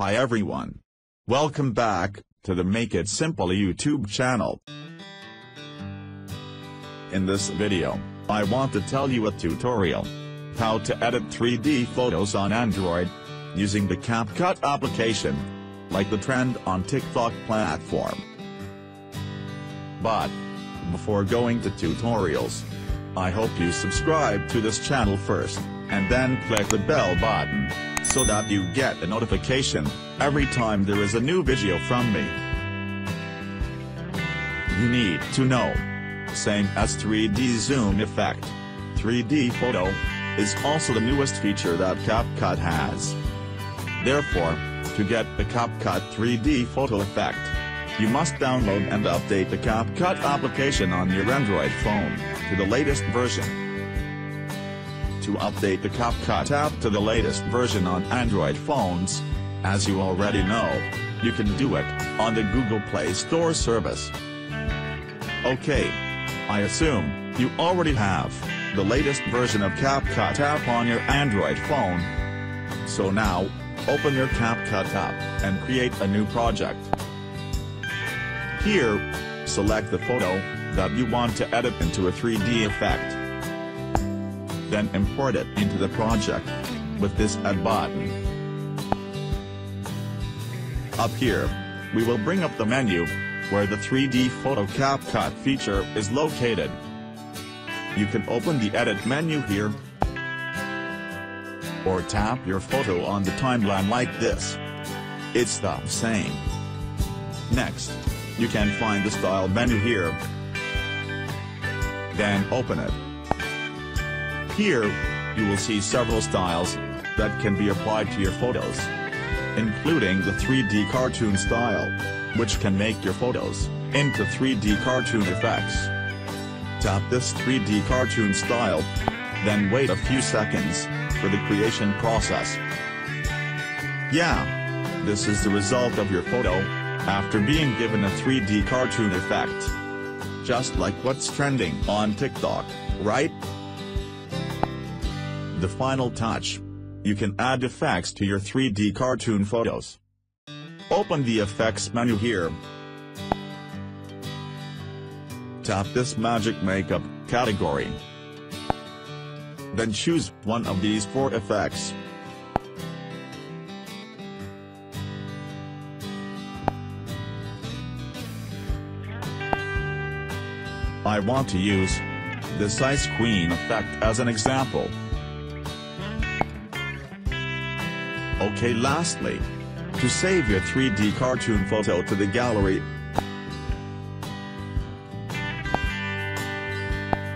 Hi everyone. Welcome back to the Make It Simple YouTube channel. In this video, I want to tell you a tutorial. How to edit 3D photos on Android, using the CapCut application, like the trend on TikTok platform. But, before going to tutorials, I hope you subscribe to this channel first, and then click the bell button, so that you get a notification every time there is a new video from me. You need to know. Same as 3D zoom effect. 3D photo is also the newest feature that CapCut has. Therefore, to get the CapCut 3D photo effect, you must download and update the CapCut application on your Android phone to the latest version. To update the CapCut app to the latest version on Android phones, as you already know, you can do it on the Google Play Store service. Okay. I assume you already have the latest version of CapCut app on your Android phone. So now, open your CapCut app and create a new project. Here, select the photo that you want to edit into a 3D effect. Then import it into the project with this Add button. Up here, we will bring up the menu where the 3D Photo CapCut feature is located. You can open the Edit menu here, or tap your photo on the timeline like this. It's the same. Next, you can find the Style menu here. Then open it. Here, you will see several styles that can be applied to your photos, including the 3D cartoon style which can make your photos into 3D cartoon effects. Tap this 3D cartoon style, then wait a few seconds for the creation process. Yeah, this is the result of your photo, after being given a 3D cartoon effect. Just like what's trending on TikTok, right? The final touch. You can add effects to your 3D cartoon photos. Open the Effects menu here. Tap this Magic Makeup category. Then choose one of these four effects. I want to use this Ice Queen effect as an example. Okay lastly, to save your 3D cartoon photo to the gallery,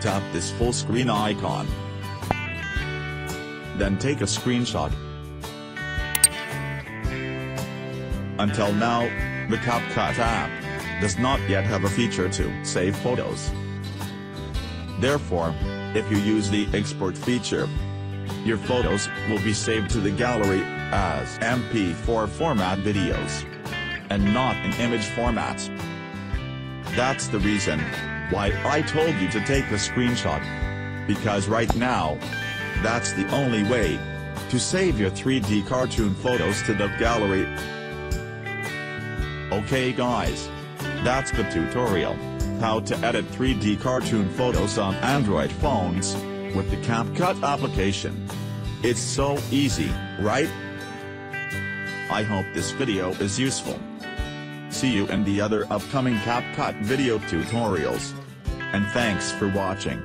tap this full screen icon. Then take a screenshot. Until now, the CapCut app does not yet have a feature to save photos. Therefore, if you use the export feature, your photos will be saved to the gallery as MP4 format videos and not in image formats. That's the reason why I told you to take a screenshot. Because right now, that's the only way to save your 3D cartoon photos to the gallery. Okay guys, that's the tutorial, how to edit 3D cartoon photos on Android phones with the CapCut application. It's so easy, right? I hope this video is useful. See you in the other upcoming CapCut video tutorials. And thanks for watching.